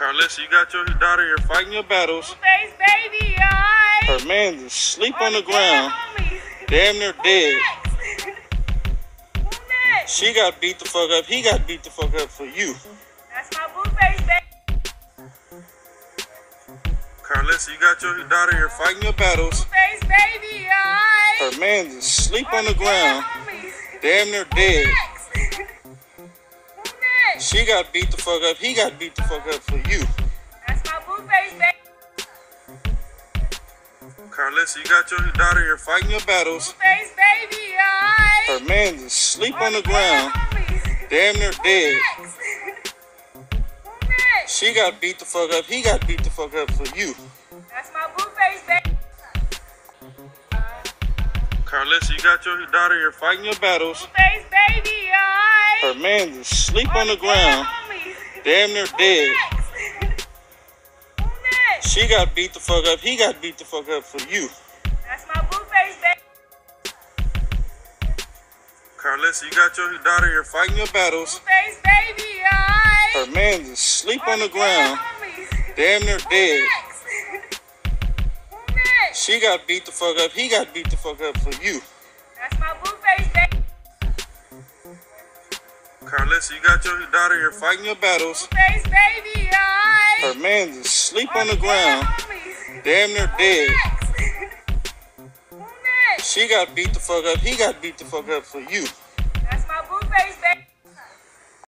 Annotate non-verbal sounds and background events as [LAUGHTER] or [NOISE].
Karlissa, you got your daughter here fighting your battles. Face baby, alright. Her man's asleep on the ground, damn near dead. She got beat the fuck up. He got beat the fuck up for you. That's my boo face baby. Karlissa, you got your daughter here fighting your battles. Face baby, alright. Her man's asleep on the ground, damn near dead. She got beat the fuck up. He got beat the fuck up for you. That's my boo face baby. Karlissa, you got your daughter here fighting your battles. Face baby, alright. Her man is asleep on the ground, damn near dead. Who next? She got beat the fuck up. He got beat the fuck up for you. That's my boo face baby. Karlissa, you got your daughter here fighting your battles. Face baby. Her man is asleep on the ground, damn near dead. She got beat the fuck up. He got beat the fuck up for you. That's my boo face baby. Karlissa, you got your daughter here fighting your battles. Face baby, alright. Her man's asleep on the ground, damn near dead. She got beat the fuck up. He got beat the fuck up for you. That's my boo Karlissa, you got your daughter here fighting your battles. Face baby, Her alright. man is asleep on the ground, damn near dead. [LAUGHS] She got beat the fuck up. He got beat the fuck up for you. That's my boo face baby.